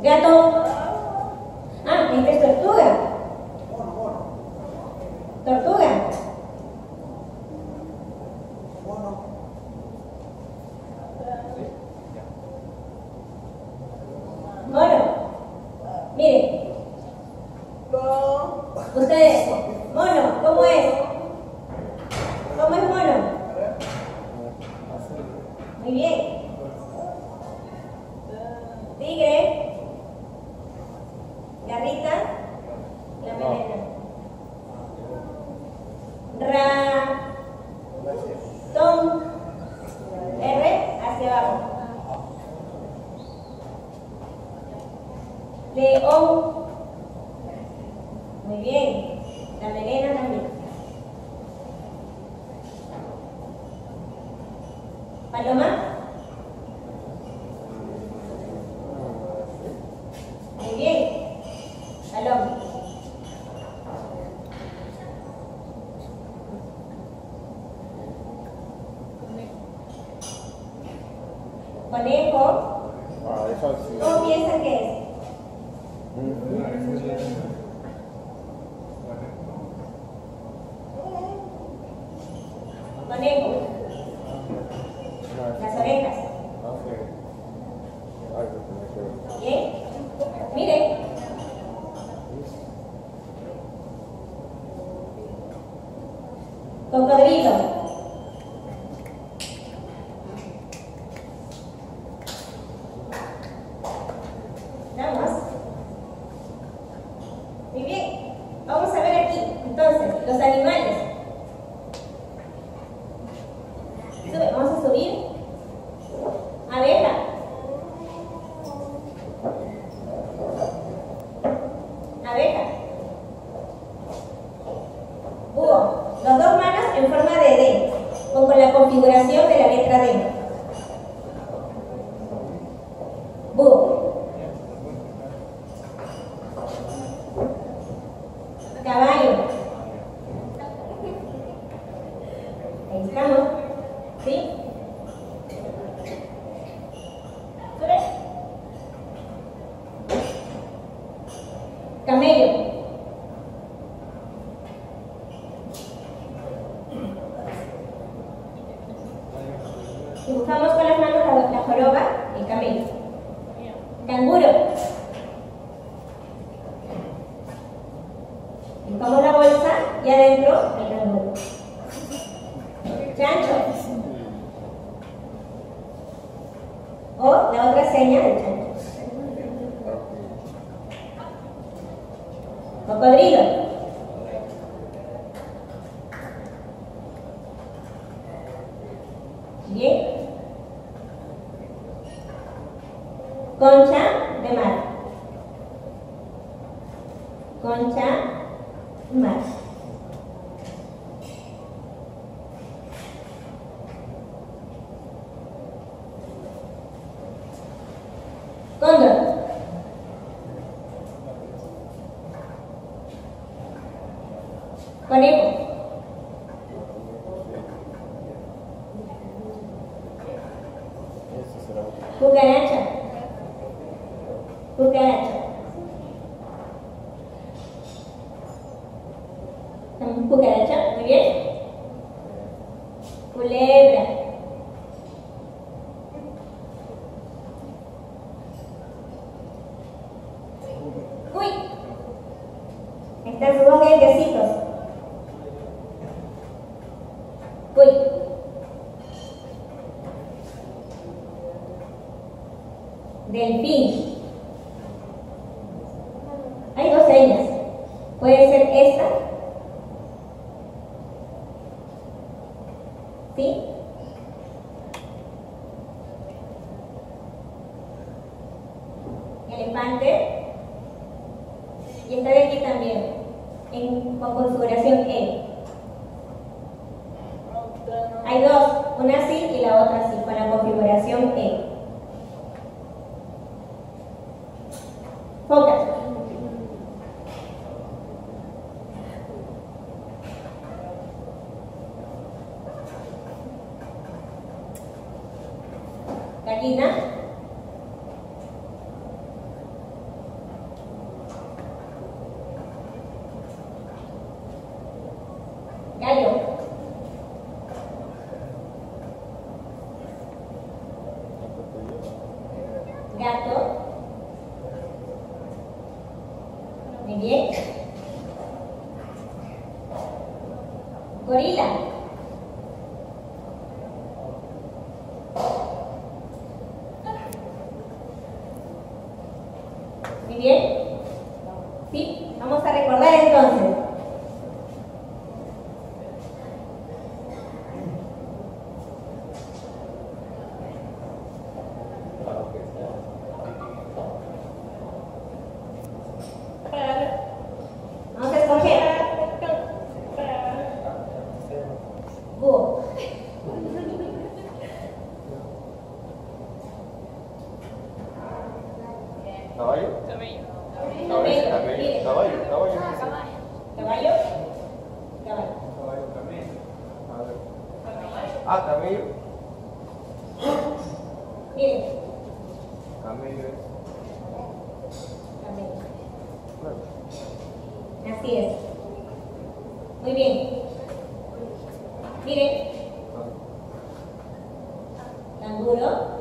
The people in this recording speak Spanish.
Gato. Ratón. R hacia abajo. León. Muy bien. La melena también. Paloma. Muy bien. Paloma. Conejo. Sí. ¿Cómo piensan que es? Conejo. Las orejas. Ah, sí. Ay, qué Bien. Miren. Cocodrilo. Vamos. Muy bien. Vamos a ver aquí, entonces, los animales. Sube, vamos a subir. Abeja. Abeja. Búho. Los dos manos en forma de D, o con la configuración de la letra D. Búho. Caballo. Ahí estamos. ¿Sí? Sube. Camello. Dibujamos con las manos la, la joroba, el camello. Canguro. Dibujamos la bolsa y adentro el canguro. Chancho. La otra seña del chancho. Cocodrilo. Bien. Concha de mar. Concha mar. Conejo. Cucaracha. Cucaracha. Cucaracha, muy bien. Culebra. Uy. Están dos dientecitos. Uy. Delfín. Hay dos señas. Puede ser esta. ¿Sí? Elefante. Y esta de aquí también. En, con configuración E. Hay dos. Una así y la otra así. Con la configuración E. gallina, gallo, gato, gorila. Muy bien. Sí, vamos a recordar entonces. Vamos a escoger. Búho. ¿Caballo? Camello. Caballo, Mire. caballo, caballo. Caballo. Caballo. A ver. Ah, camello. Mire. Camello es. Camello. Así es. Muy bien. Mire. Canguro.